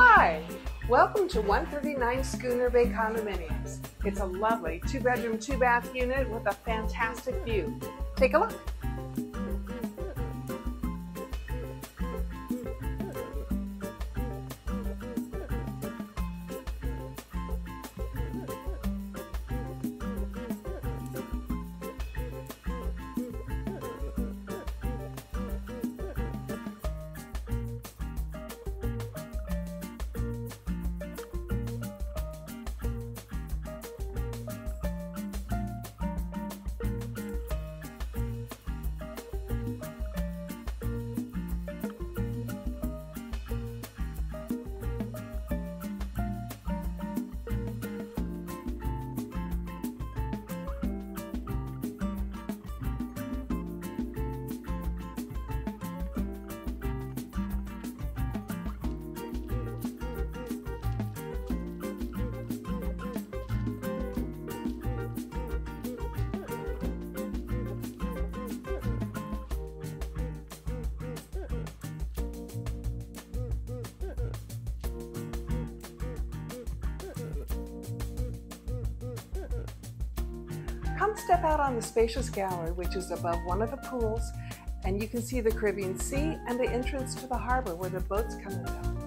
Hi, welcome to 139 Schooner Bay Condominiums. It's a lovely two bedroom, two bath unit with a fantastic view. Take a look. Come step out on the spacious gallery, which is above one of the pools, and you can see the Caribbean Sea and the entrance to the harbor where the boats come and go.